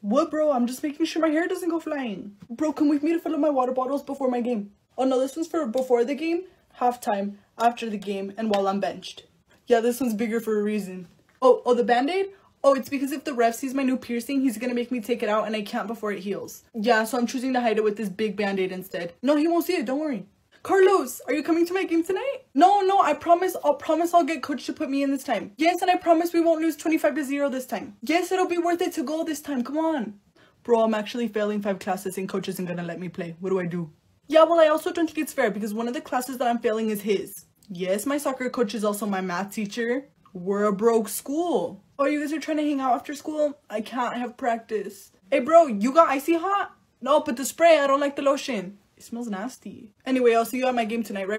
What, bro? I'm just making sure my hair doesn't go flying. Bro, can we meet to fill up my water bottles before my game? Oh no, this one's for before the game, halftime, after the game, and while I'm benched. Yeah, this one's bigger for a reason. Oh, oh, the band-aid? Oh, it's because if the ref sees my new piercing, he's gonna make me take it out and I can't before it heals. Yeah, so I'm choosing to hide it with this big band-aid instead. No, he won't see it, don't worry. Carlos, are you coming to my game tonight? No, no, I promise, I'll promise I'll get coach to put me in this time. Yes, and I promise we won't lose 25 to 0 this time. Yes, it'll be worth it to go this time, come on. Bro, I'm actually failing five classes and coach isn't gonna let me play. What do I do? Yeah, well, I also don't think it's fair because one of the classes that I'm failing is his. Yes, my soccer coach is also my math teacher. We're a broke school. Oh, you guys are trying to hang out after school? I can't have practice. Hey, bro, you got icy hot? No, but the spray, I don't like the lotion. It smells nasty. Anyway, I'll see you at my game tonight, right?